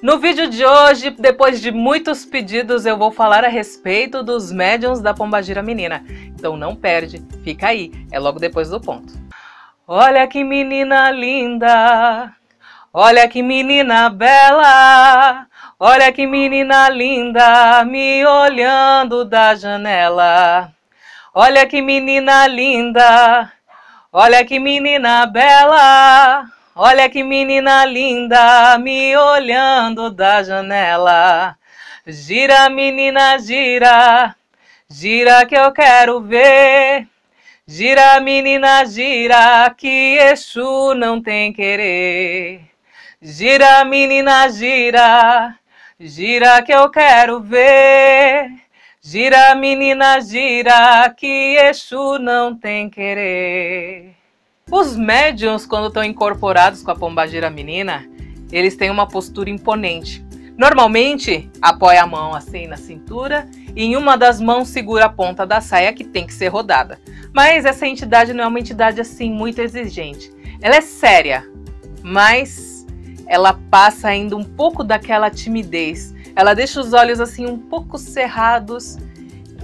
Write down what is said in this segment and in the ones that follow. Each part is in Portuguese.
No vídeo de hoje, depois de muitos pedidos, eu vou falar a respeito dos médiums da Pombagira Menina. Então não perde, fica aí, é logo depois do ponto. Olha que menina linda, olha que menina bela, olha que menina linda me olhando da janela. Olha que menina linda, olha que menina bela. Olha que menina linda me olhando da janela. Gira, menina, gira, gira que eu quero ver. Gira, menina, gira, que Exu não tem querer. Gira, menina, gira, gira que eu quero ver. Gira, menina, gira, que Exu não tem querer. Os médiums, quando estão incorporados com a pombagira menina, eles têm uma postura imponente. Normalmente, apoia a mão assim na cintura e em uma das mãos segura a ponta da saia que tem que ser rodada. Mas essa entidade não é uma entidade assim muito exigente. Ela é séria, mas ela passa ainda um pouco daquela timidez. Ela deixa os olhos assim um pouco cerrados,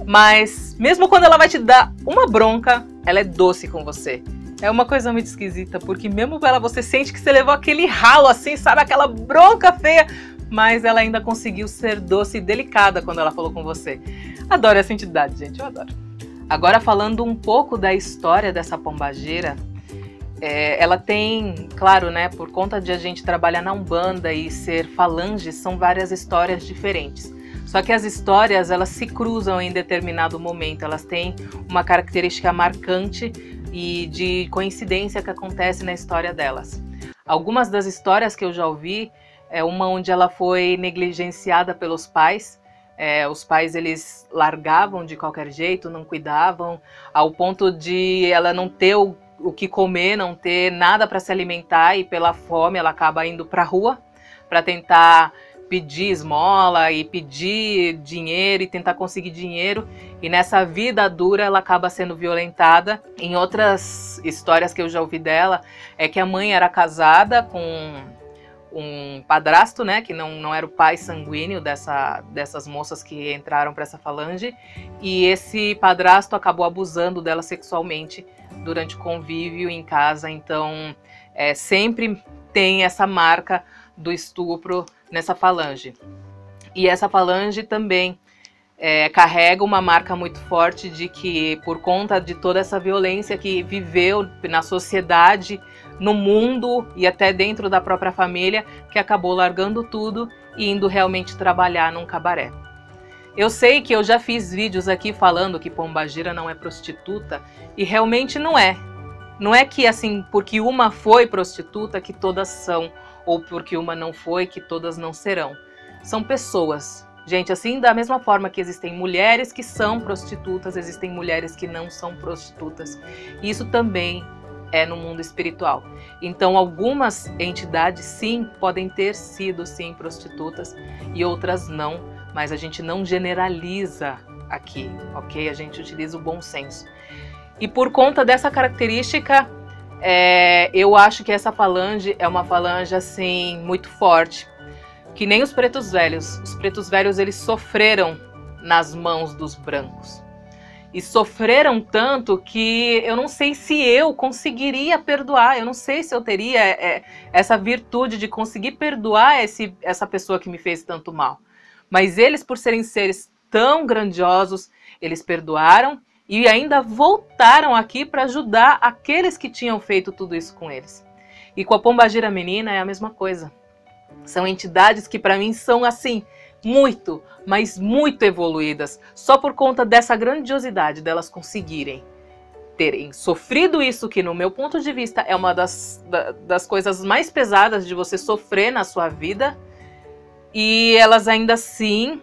mas mesmo quando ela vai te dar uma bronca, ela é doce com você. É uma coisa muito esquisita, porque mesmo ela você sente que você levou aquele ralo assim, sabe? Aquela bronca feia, mas ela ainda conseguiu ser doce e delicada quando ela falou com você. Adoro essa entidade, gente, eu adoro. Agora falando um pouco da história dessa pombageira, é, ela tem, claro, né, por conta de a gente trabalhar na Umbanda e ser falange, são várias histórias diferentes. Só que as histórias, elas se cruzam em determinado momento, elas têm uma característica marcante e de coincidência que acontece na história delas. Algumas das histórias que eu já ouvi é uma onde ela foi negligenciada pelos pais. É, os pais eles largavam de qualquer jeito, não cuidavam, ao ponto de ela não ter o, o que comer, não ter nada para se alimentar e pela fome ela acaba indo para a rua para tentar pedir esmola e pedir dinheiro e tentar conseguir dinheiro. E nessa vida dura ela acaba sendo violentada. Em outras histórias que eu já ouvi dela, é que a mãe era casada com um padrasto, né, que não, não era o pai sanguíneo dessa, dessas moças que entraram para essa falange, e esse padrasto acabou abusando dela sexualmente durante o convívio em casa, então é, sempre tem essa marca do estupro nessa falange. E essa falange também é, carrega uma marca muito forte de que, por conta de toda essa violência que viveu na sociedade, no mundo e até dentro da própria família, que acabou largando tudo e indo realmente trabalhar num cabaré. Eu sei que eu já fiz vídeos aqui falando que Pombagira não é prostituta e realmente não é. Não é que assim, porque uma foi prostituta que todas são ou porque uma não foi, que todas não serão. São pessoas. Gente, assim, da mesma forma que existem mulheres que são prostitutas, existem mulheres que não são prostitutas. Isso também é no mundo espiritual. Então, algumas entidades sim podem ter sido sim prostitutas e outras não, mas a gente não generaliza aqui, ok? A gente utiliza o bom senso. E por conta dessa característica, é, eu acho que essa falange é uma falange assim muito forte, que nem os pretos velhos. Os pretos velhos eles sofreram nas mãos dos brancos e sofreram tanto que eu não sei se eu conseguiria perdoar. Eu não sei se eu teria é, essa virtude de conseguir perdoar esse, essa pessoa que me fez tanto mal. Mas eles, por serem seres tão grandiosos, eles perdoaram e ainda voltaram aqui para ajudar aqueles que tinham feito tudo isso com eles. E com a Pombagira Menina é a mesma coisa. São entidades que para mim são assim, muito, mas muito evoluídas, só por conta dessa grandiosidade delas conseguirem terem sofrido isso, que no meu ponto de vista é uma das, das coisas mais pesadas de você sofrer na sua vida, e elas ainda assim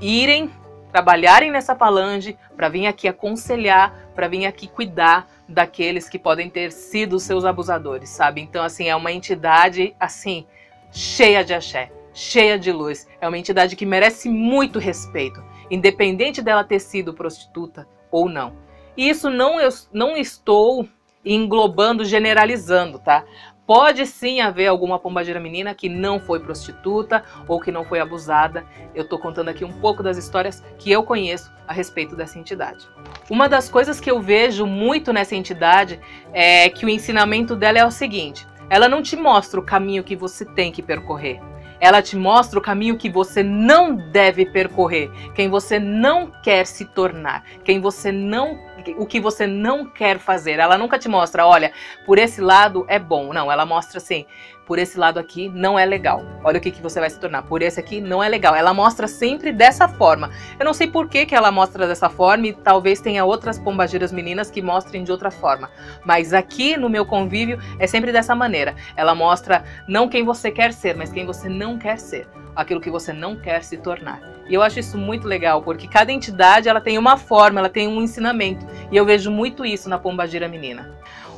irem trabalharem nessa falange para vir aqui aconselhar, para vir aqui cuidar daqueles que podem ter sido seus abusadores, sabe? Então, assim, é uma entidade, assim, cheia de axé, cheia de luz. É uma entidade que merece muito respeito, independente dela ter sido prostituta ou não. E isso não eu não estou englobando, generalizando, tá? Pode sim haver alguma pombagira menina que não foi prostituta ou que não foi abusada. Eu tô contando aqui um pouco das histórias que eu conheço a respeito dessa entidade. Uma das coisas que eu vejo muito nessa entidade é que o ensinamento dela é o seguinte: ela não te mostra o caminho que você tem que percorrer. Ela te mostra o caminho que você não deve percorrer, quem você não quer se tornar, quem você não o que você não quer fazer. Ela nunca te mostra, olha, por esse lado é bom. Não, ela mostra assim, por esse lado aqui não é legal. Olha o que, que você vai se tornar. Por esse aqui não é legal. Ela mostra sempre dessa forma. Eu não sei por que, que ela mostra dessa forma e talvez tenha outras pombagiras meninas que mostrem de outra forma. Mas aqui no meu convívio é sempre dessa maneira. Ela mostra não quem você quer ser, mas quem você não quer ser. Aquilo que você não quer se tornar. E eu acho isso muito legal, porque cada entidade ela tem uma forma, ela tem um ensinamento. E eu vejo muito isso na Pombagira Menina.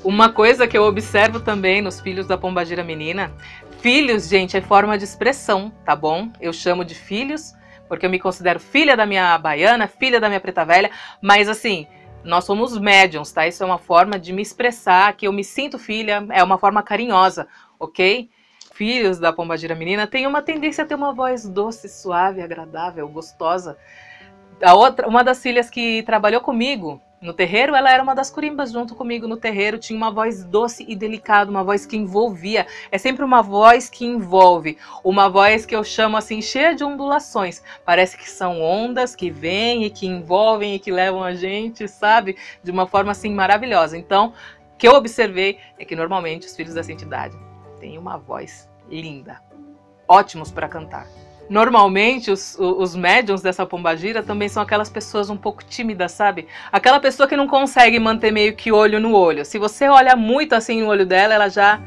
Uma coisa que eu observo também nos filhos da Pombagira Menina, filhos, gente, é forma de expressão, tá bom? Eu chamo de filhos, porque eu me considero filha da minha baiana, filha da minha preta velha, mas assim, nós somos médiums, tá? Isso é uma forma de me expressar, que eu me sinto filha, é uma forma carinhosa, ok? filhos da pombagira menina têm uma tendência a ter uma voz doce, suave, agradável, gostosa. A outra, uma das filhas que trabalhou comigo no terreiro, ela era uma das curimbas junto comigo no terreiro, tinha uma voz doce e delicada, uma voz que envolvia. É sempre uma voz que envolve, uma voz que eu chamo assim cheia de ondulações. Parece que são ondas que vêm e que envolvem e que levam a gente, sabe, de uma forma assim maravilhosa. Então, o que eu observei é que normalmente os filhos dessa entidade têm uma voz linda, ótimos para cantar. Normalmente, os, os médiums dessa pombagira também são aquelas pessoas um pouco tímidas, sabe? Aquela pessoa que não consegue manter meio que olho no olho. Se você olha muito assim no olho dela, ela já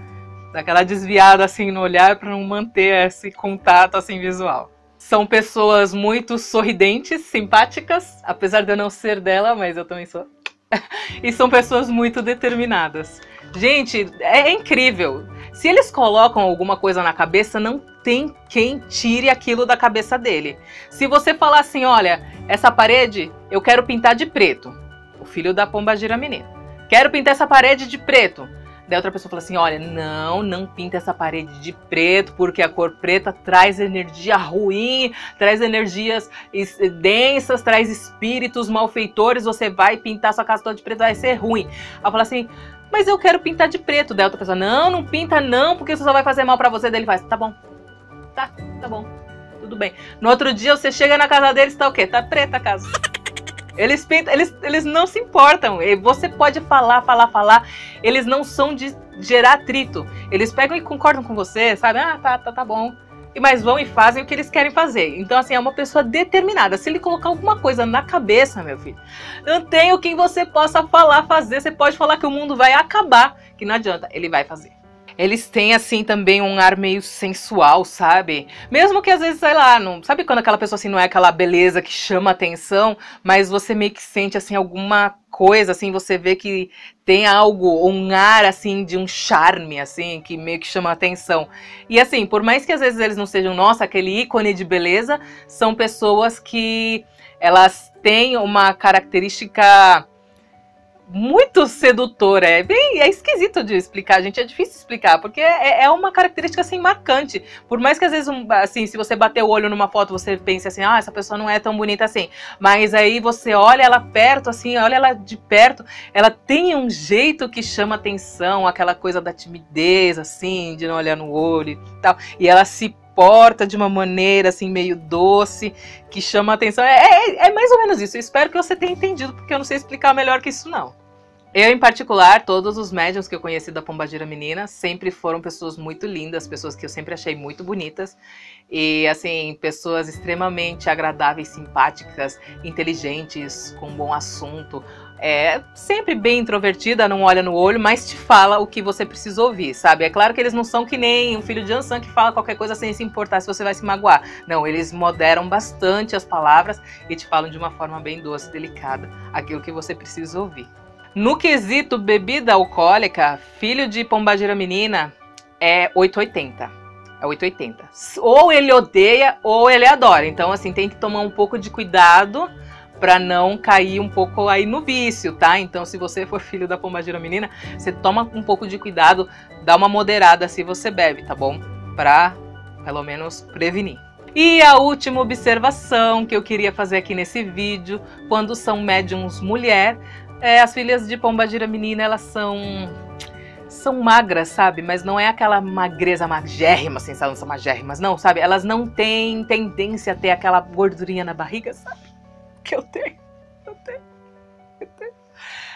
dá aquela desviada assim no olhar para não manter esse contato assim visual. São pessoas muito sorridentes, simpáticas, apesar de eu não ser dela, mas eu também sou. e são pessoas muito determinadas. Gente, é incrível. Se eles colocam alguma coisa na cabeça, não tem quem tire aquilo da cabeça dele. Se você falar assim, olha, essa parede eu quero pintar de preto, o filho da pomba gira menina. Quero pintar essa parede de preto. Daí outra pessoa fala assim: olha, não, não pinta essa parede de preto, porque a cor preta traz energia ruim, traz energias densas, traz espíritos malfeitores. Você vai pintar sua casa toda de preto, vai ser ruim. Ela fala assim: mas eu quero pintar de preto. Daí outra pessoa, não, não pinta não, porque isso só vai fazer mal para você. Daí ele faz, tá bom, tá, tá bom, tudo bem. No outro dia você chega na casa deles, tá o quê? Tá preta a casa. Eles eles, eles não se importam. Você pode falar, falar, falar. Eles não são de gerar atrito. Eles pegam e concordam com você, sabe? Ah, tá, tá, tá bom e mais vão e fazem o que eles querem fazer. Então, assim, é uma pessoa determinada. Se ele colocar alguma coisa na cabeça, meu filho, não tem o que você possa falar, fazer. Você pode falar que o mundo vai acabar, que não adianta, ele vai fazer. Eles têm, assim, também um ar meio sensual, sabe? Mesmo que às vezes, sei lá, não. Sabe quando aquela pessoa, assim, não é aquela beleza que chama atenção, mas você meio que sente, assim, alguma coisa, assim, você vê que tem algo, um ar, assim, de um charme, assim, que meio que chama atenção. E, assim, por mais que às vezes eles não sejam, nossa, aquele ícone de beleza, são pessoas que elas têm uma característica muito sedutora. É bem, é esquisito de explicar, gente. É difícil explicar, porque é, é uma característica assim marcante. Por mais que às vezes, um, assim, se você bater o olho numa foto, você pense assim, ah, essa pessoa não é tão bonita assim. Mas aí você olha ela perto, assim, olha ela de perto, ela tem um jeito que chama atenção, aquela coisa da timidez, assim, de não olhar no olho e tal. E ela se porta de uma maneira assim meio doce, que chama a atenção. É, é, é, mais ou menos isso. Eu espero que você tenha entendido, porque eu não sei explicar melhor que isso não. Eu, em particular, todos os médiums que eu conheci da Pombagira Menina sempre foram pessoas muito lindas, pessoas que eu sempre achei muito bonitas. E, assim, pessoas extremamente agradáveis, simpáticas, inteligentes, com um bom assunto é sempre bem introvertida, não olha no olho, mas te fala o que você precisa ouvir, sabe? É claro que eles não são que nem um filho de Ansan que fala qualquer coisa sem se importar se você vai se magoar. Não, eles moderam bastante as palavras e te falam de uma forma bem doce, delicada, aquilo que você precisa ouvir. No quesito bebida alcoólica, filho de pombagira menina é 880. É 880. Ou ele odeia ou ele adora. Então, assim, tem que tomar um pouco de cuidado para não cair um pouco aí no vício, tá? Então, se você for filho da pombagira menina, você toma um pouco de cuidado, dá uma moderada se você bebe, tá bom? Pra pelo menos prevenir. E a última observação que eu queria fazer aqui nesse vídeo, quando são médiums mulher, é, as filhas de pombagira menina, elas são são magras, sabe? Mas não é aquela magreza magérrima, assim, elas são magérrimas, não, sabe? Elas não têm tendência a ter aquela gordurinha na barriga, sabe? Que eu tenho. Eu tenho. Eu tenho.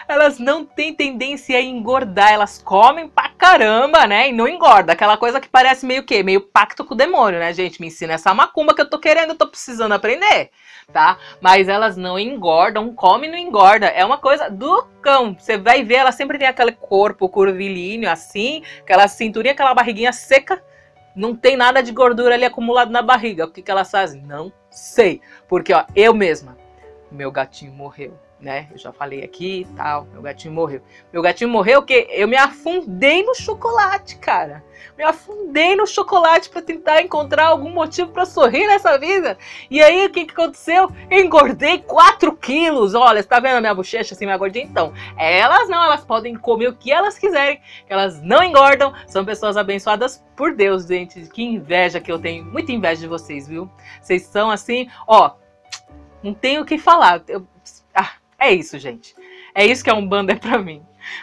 Elas não têm tendência a engordar, elas comem pra caramba, né? E não engorda. Aquela coisa que parece meio que meio pacto com o demônio, né, gente? Me ensina essa macumba que eu tô querendo, eu tô precisando aprender, tá? Mas elas não engordam, come e não engorda. É uma coisa do cão. Você vai ver, ela sempre tem aquele corpo curvilíneo assim, aquela cinturinha, aquela barriguinha seca. Não tem nada de gordura ali acumulado na barriga. O que, que elas fazem? Não sei. Porque, ó, eu mesma, meu gatinho morreu né? Eu já falei aqui e tal, meu gatinho morreu. Meu gatinho morreu porque eu me afundei no chocolate, cara. Me afundei no chocolate para tentar encontrar algum motivo para sorrir nessa vida. E aí, o que, que aconteceu? Eu engordei 4 quilos. Olha, você tá vendo a minha bochecha assim, minha gordinha? Então, elas não, elas podem comer o que elas quiserem, elas não engordam, são pessoas abençoadas por Deus, gente. Que inveja que eu tenho. Muita inveja de vocês, viu? Vocês são assim, ó, não tenho o que falar. Eu, ah, é isso, gente. É isso que a Umbanda é para mim.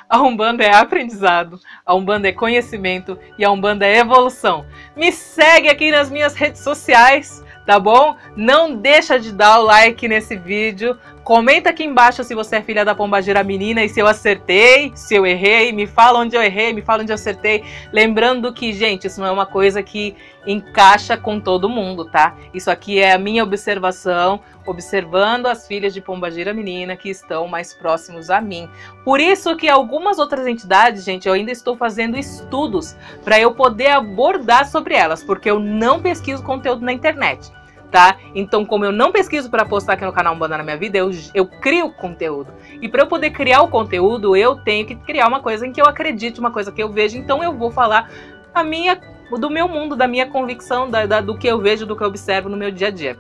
A Umbanda é aprendizado, a Umbanda é conhecimento e a Umbanda é evolução. Me segue aqui nas minhas redes sociais, tá bom? Não deixa de dar o like nesse vídeo. Comenta aqui embaixo se você é filha da pombagira menina e se eu acertei, se eu errei, me fala onde eu errei, me fala onde eu acertei. Lembrando que, gente, isso não é uma coisa que encaixa com todo mundo, tá? Isso aqui é a minha observação, observando as filhas de pombagira menina que estão mais próximos a mim. Por isso que algumas outras entidades, gente, eu ainda estou fazendo estudos para eu poder abordar sobre elas, porque eu não pesquiso conteúdo na internet tá? Então, como eu não pesquiso para postar aqui no canal Umbanda na minha vida, eu, eu crio conteúdo. E para eu poder criar o conteúdo, eu tenho que criar uma coisa em que eu acredite, uma coisa que eu vejo. Então, eu vou falar a minha, do meu mundo, da minha convicção, da, da, do que eu vejo, do que eu observo no meu dia a dia.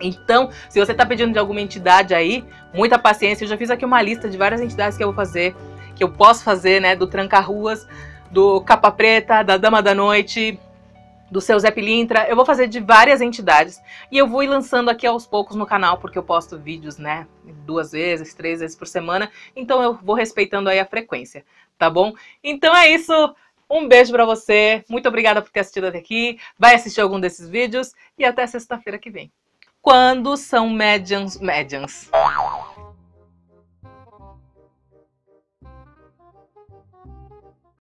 Então, se você está pedindo de alguma entidade aí, muita paciência. Eu já fiz aqui uma lista de várias entidades que eu vou fazer, que eu posso fazer, né? Do Tranca-Ruas, do Capa Preta, da Dama da Noite, do seu Zé Pilintra. Eu vou fazer de várias entidades e eu vou ir lançando aqui aos poucos no canal, porque eu posto vídeos, né, duas vezes, três vezes por semana, então eu vou respeitando aí a frequência, tá bom? Então é isso. Um beijo para você. Muito obrigada por ter assistido até aqui. Vai assistir algum desses vídeos e até sexta-feira que vem. Quando são médiums, médiums.